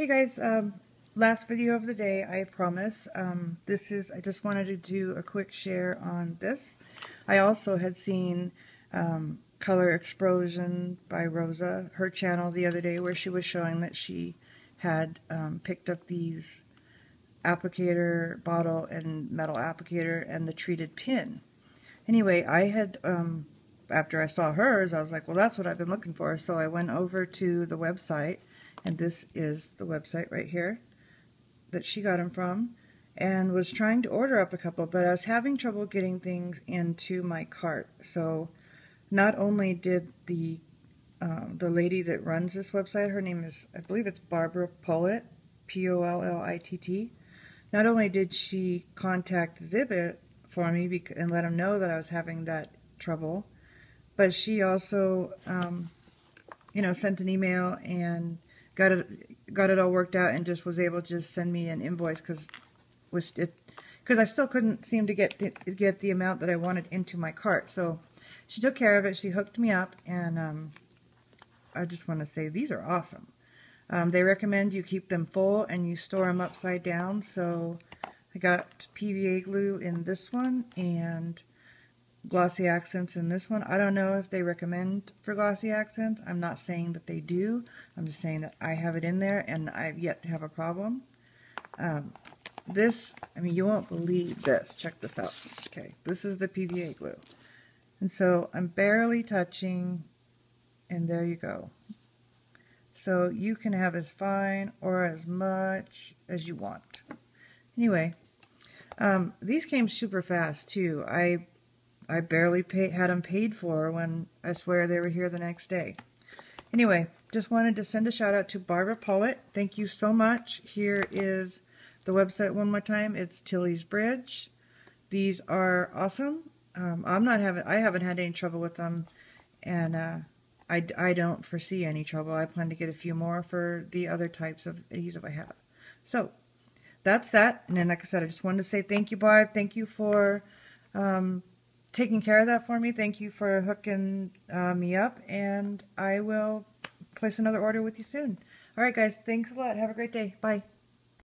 Hey guys, um, last video of the day, I promise. Um, this is, I just wanted to do a quick share on this. I also had seen um, Color Explosion by Rosa, her channel the other day, where she was showing that she had um, picked up these applicator bottle and metal applicator and the treated pin. Anyway, I had, um, after I saw hers, I was like, well, that's what I've been looking for. So I went over to the website and this is the website right here that she got them from and was trying to order up a couple but I was having trouble getting things into my cart. So not only did the um, the lady that runs this website her name is I believe it's Barbara Pollitt P-O-L-L-I-T-T not only did she contact Zibbet for me and let them know that I was having that trouble but she also um, you know sent an email and got it got it all worked out and just was able to just send me an invoice because was it because I still couldn't seem to get get the amount that I wanted into my cart. So she took care of it. She hooked me up, and um, I just want to say these are awesome. Um, they recommend you keep them full and you store them upside down. So I got PVA glue in this one and glossy accents in this one. I don't know if they recommend for glossy accents. I'm not saying that they do. I'm just saying that I have it in there and I've yet to have a problem. Um, this, I mean, you won't believe this. Check this out. Okay, this is the PVA glue. And so I'm barely touching, and there you go. So you can have as fine or as much as you want. Anyway, um, these came super fast too. I I barely pay, had them paid for when I swear they were here the next day. Anyway, just wanted to send a shout out to Barbara Pollitt. Thank you so much. Here is the website one more time. It's Tilly's Bridge. These are awesome. Um, I'm not having, I haven't had any trouble with them, and uh, I, I don't foresee any trouble. I plan to get a few more for the other types of adhesive I have. So, that's that. And then, like I said, I just wanted to say thank you, Barb. Thank you for um, taking care of that for me. Thank you for hooking uh, me up, and I will place another order with you soon. All right, guys, thanks a lot. Have a great day. Bye.